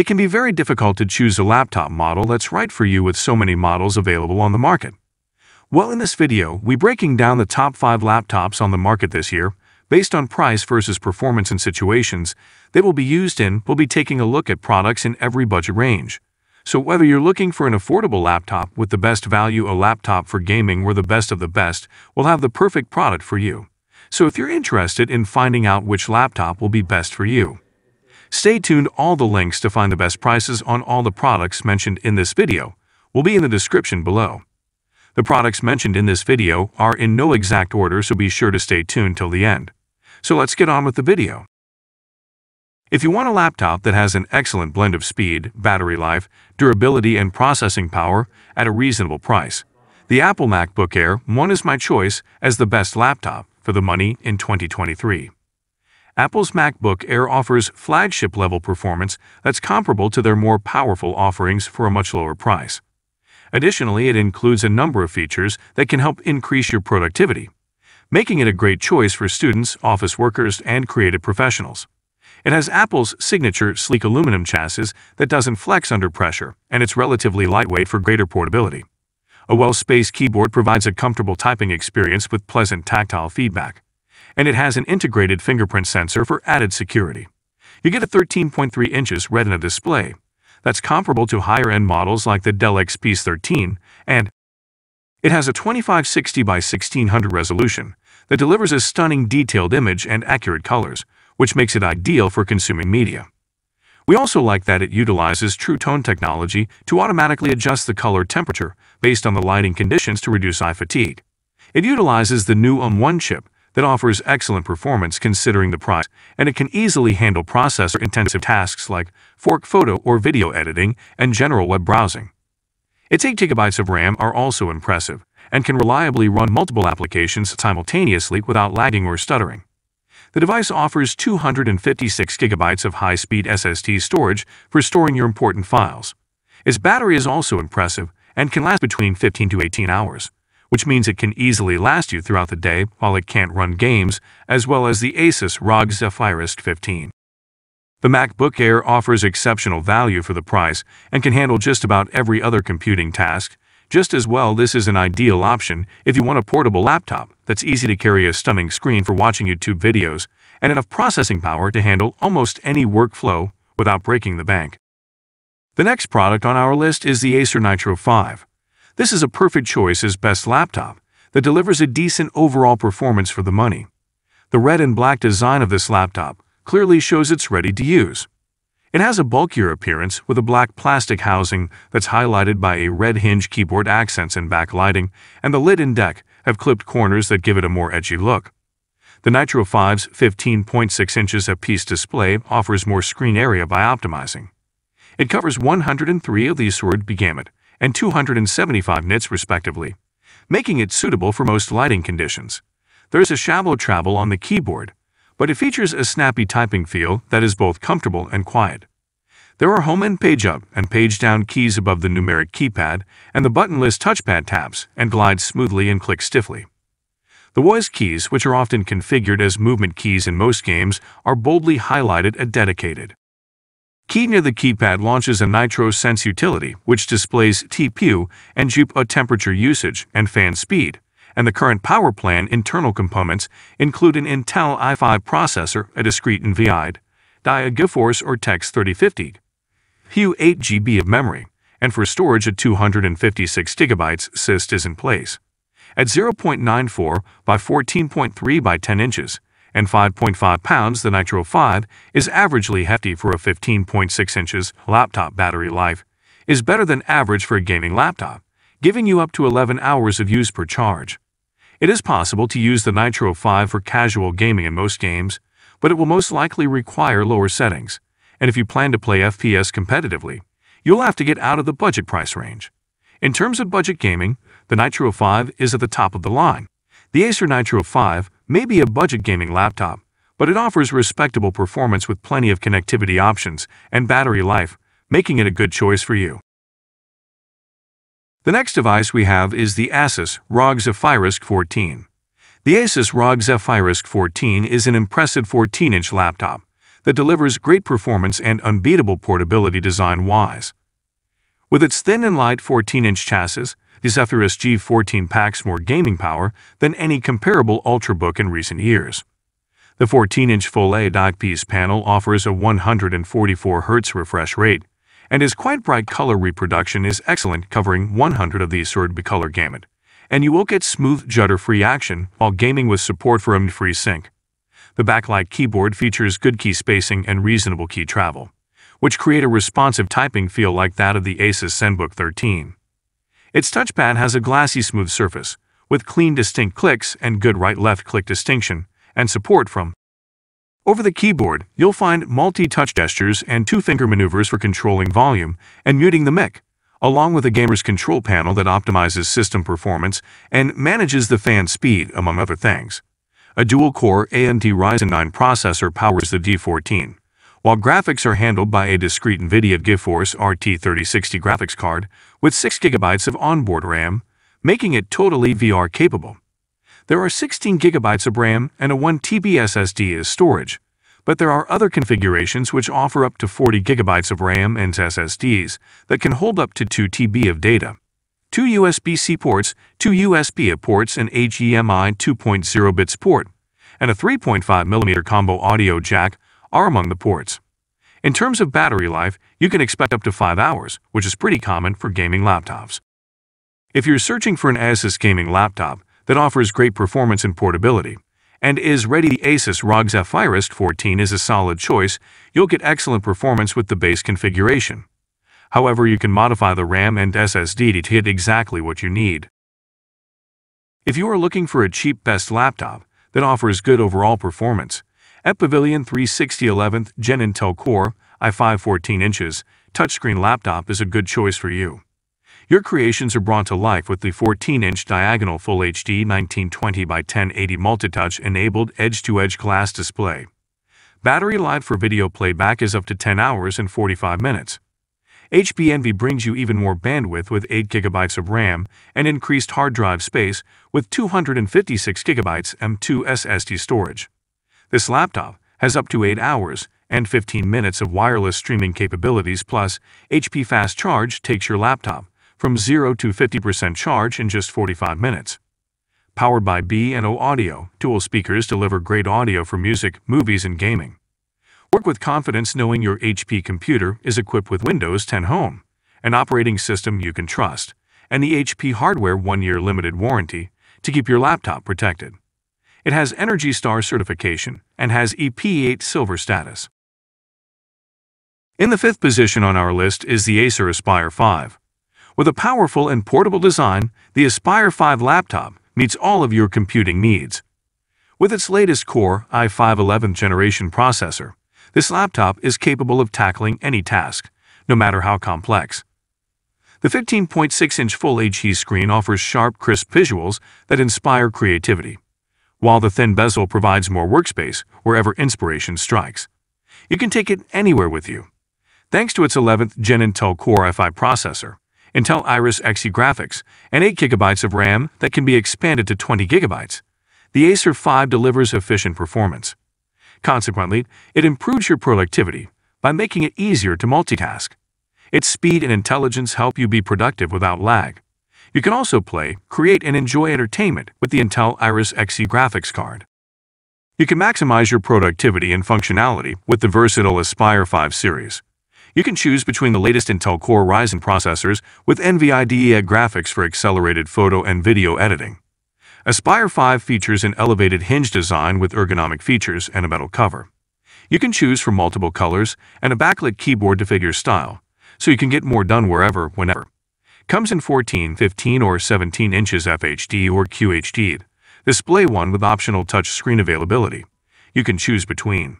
It can be very difficult to choose a laptop model that's right for you with so many models available on the market. Well, in this video, we breaking down the top 5 laptops on the market this year, based on price versus performance and situations they will be used in, we'll be taking a look at products in every budget range. So whether you're looking for an affordable laptop with the best value a laptop for gaming or the best of the best, we'll have the perfect product for you. So if you're interested in finding out which laptop will be best for you, Stay tuned all the links to find the best prices on all the products mentioned in this video will be in the description below. The products mentioned in this video are in no exact order so be sure to stay tuned till the end. So let's get on with the video. If you want a laptop that has an excellent blend of speed, battery life, durability, and processing power at a reasonable price, the Apple MacBook Air 1 is my choice as the best laptop for the money in 2023. Apple's MacBook Air offers flagship-level performance that's comparable to their more powerful offerings for a much lower price. Additionally, it includes a number of features that can help increase your productivity, making it a great choice for students, office workers, and creative professionals. It has Apple's signature sleek aluminum chassis that doesn't flex under pressure, and it's relatively lightweight for greater portability. A well-spaced keyboard provides a comfortable typing experience with pleasant tactile feedback and it has an integrated fingerprint sensor for added security. You get a 13.3 inches Retina display that's comparable to higher-end models like the Dell XPS 13, and it has a 2560 by 1600 resolution that delivers a stunning detailed image and accurate colors, which makes it ideal for consuming media. We also like that it utilizes True Tone technology to automatically adjust the color temperature based on the lighting conditions to reduce eye fatigue. It utilizes the new M1 chip that offers excellent performance considering the price, and it can easily handle processor-intensive tasks like 4K photo or video editing and general web browsing. Its 8 GB of RAM are also impressive and can reliably run multiple applications simultaneously without lagging or stuttering. The device offers 256 GB of high-speed SSD storage for storing your important files. Its battery is also impressive and can last between 15 to 18 hours which means it can easily last you throughout the day while it can't run games, as well as the Asus ROG Zephyrus 15. The MacBook Air offers exceptional value for the price and can handle just about every other computing task. Just as well, this is an ideal option if you want a portable laptop that's easy to carry a stunning screen for watching YouTube videos and enough processing power to handle almost any workflow without breaking the bank. The next product on our list is the Acer Nitro 5. This is a perfect choice as best laptop that delivers a decent overall performance for the money. The red and black design of this laptop clearly shows it's ready to use. It has a bulkier appearance with a black plastic housing that's highlighted by a red hinge keyboard accents and backlighting, and the lid and deck have clipped corners that give it a more edgy look. The Nitro 5's 15.6 inches IPS display offers more screen area by optimizing. It covers 103 of the Assured gamut, and 275 nits respectively, making it suitable for most lighting conditions. There's a shallow travel on the keyboard, but it features a snappy typing feel that is both comfortable and quiet. There are home and page up and page down keys above the numeric keypad, and the buttonless touchpad taps and glides smoothly and clicks stiffly. The voice keys, which are often configured as movement keys in most games, are boldly highlighted and dedicated. Key near the keypad launches a NitroSense utility, which displays CPU and GPU temperature usage and fan speed, and the current power plan internal components include an Intel i5 processor, a discrete NVIDIA, Dia GeForce RTX 3050, HU 8 GB of memory, and for storage a 256 GB SSD is in place. At 0.94 by 14.3 by 10 inches, and 5.5 pounds, the Nitro 5 is averagely hefty for a 15.6 inches laptop battery life, is better than average for a gaming laptop, giving you up to 11 hours of use per charge. It is possible to use the Nitro 5 for casual gaming in most games, but it will most likely require lower settings, and if you plan to play FPS competitively, you'll have to get out of the budget price range. In terms of budget gaming, the Nitro 5 is at the top of the line. The Acer Nitro 5 may be a budget gaming laptop, but it offers respectable performance with plenty of connectivity options and battery life, making it a good choice for you. The next device we have is the Asus ROG Zephyrus 14. The Asus ROG Zephyrus 14 is an impressive 14-inch laptop that delivers great performance and unbeatable portability design-wise. With its thin and light 14-inch chassis, the Zephyrus G14 packs more gaming power than any comparable Ultrabook in recent years. The 14-inch Full HD IPS panel offers a 144 Hz refresh rate, and its quite bright color reproduction is excellent covering 100 of the assorted color gamut, and you will get smooth judder-free action while gaming with support for FreeSync. The backlight keyboard features good key spacing and reasonable key travel, which create a responsive typing feel like that of the Asus ZenBook 13. Its touchpad has a glassy smooth surface, with clean distinct clicks and good right-left click distinction, and support from. Over the keyboard, you'll find multi-touch gestures and two-finger maneuvers for controlling volume and muting the mic, along with a gamer's control panel that optimizes system performance and manages the fan speed, among other things. A dual-core AMD Ryzen 9 processor powers the G14, while graphics are handled by a discrete NVIDIA GeForce RTX3060 graphics card with 6GB of onboard RAM, making it totally VR capable. There are 16 gigabytes of RAM and a 1 TB SSD as storage, but there are other configurations which offer up to 40 gigabytes of RAM and SSDs that can hold up to 2 TB of data. Two USB-C ports, two USB-A ports, and HDMI 2.0 bits port, and a 3.5mm combo audio jack are among the ports. In terms of battery life, you can expect up to 5 hours, which is pretty common for gaming laptops. If you're searching for an Asus gaming laptop, that offers great performance and portability. And is ready the Asus ROG Zephyrus 14 is a solid choice, you'll get excellent performance with the base configuration. However, you can modify the RAM and SSD to hit exactly what you need. If you are looking for a cheap best laptop that offers good overall performance, HP Pavilion 360 11th Gen Intel Core i5 14 inches touchscreen laptop is a good choice for you. Your creations are brought to life with the 14-inch diagonal Full HD 1920 by 1080 multitouch enabled edge-to-edge glass display. Battery life for video playback is up to 10 hours and 45 minutes. HP Envy brings you even more bandwidth with 8 GB of RAM and increased hard drive space with 256 GB M2 SSD storage. This laptop has up to 8 hours and 15 minutes of wireless streaming capabilities plus HP Fast Charge takes your laptop from 0 to 50% charge in just 45 minutes. Powered by B&O Audio, dual speakers deliver great audio for music, movies, and gaming. Work with confidence knowing your HP computer is equipped with Windows 10 Home, an operating system you can trust, and the HP Hardware 1-year limited warranty to keep your laptop protected. It has Energy Star certification and has EPEAT silver status. In the fifth position on our list is the Acer Aspire 5. With a powerful and portable design, the Aspire 5 laptop meets all of your computing needs. With its latest Core i5 11th generation processor, this laptop is capable of tackling any task, no matter how complex. The 15.6-inch Full HD screen offers sharp, crisp visuals that inspire creativity, while the thin bezel provides more workspace wherever inspiration strikes. You can take it anywhere with you. Thanks to its 11th Gen Intel Core i5 processor, Intel Iris Xe graphics, and 8 GB of RAM that can be expanded to 20 GB. The Acer 5 delivers efficient performance. Consequently, it improves your productivity by making it easier to multitask. Its speed and intelligence help you be productive without lag. You can also play, create, and enjoy entertainment with the Intel Iris Xe graphics card. You can maximize your productivity and functionality with the versatile Aspire 5 series. You can choose between the latest Intel Core Ryzen processors with NVIDIA graphics for accelerated photo and video editing. Aspire 5 features an elevated hinge design with ergonomic features and a metal cover. You can choose from multiple colors and a backlit keyboard to fit your style, so you can get more done wherever, whenever. Comes in 14, 15, or 17 inches FHD or QHD. Display one with optional touch screen availability. You can choose between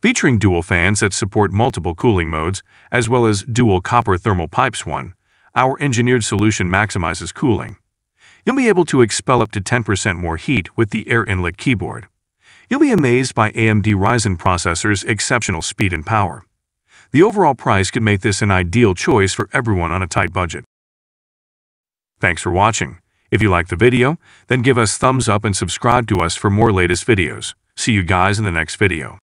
featuring dual fans that support multiple cooling modes, as well as dual copper thermal pipes 1. Our engineered solution maximizes cooling. You'll be able to expel up to 10% more heat with the air inlet keyboard. You'll be amazed by AMD Ryzen processors' exceptional speed and power. The overall price could make this an ideal choice for everyone on a tight budget. Thanks for watching. If you liked the video, then give us thumbs up and subscribe to us for more latest videos. See you guys in the next video.